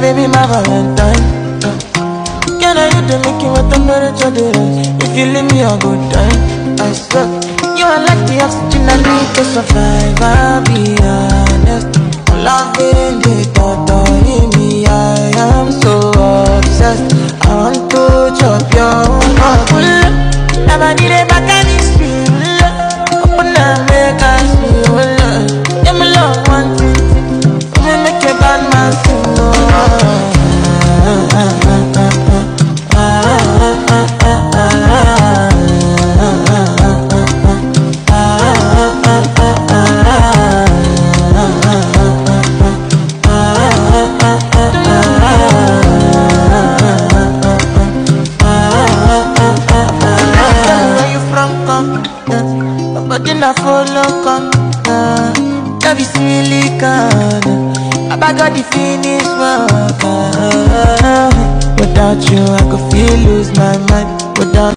Valentine. Uh. Can I hit the making temperature the rise? If you leave me, I'll go die. I swear. You are like the oxygen I need to survive. I'll be honest. Loving the thought in me, I am so obsessed. I want to chop your heart. Never need a back come? Yeah. Nobody na follow, come. Yeah. Love is silicon. I got the finish work. ah. Without you, I could feel lose my mind. Without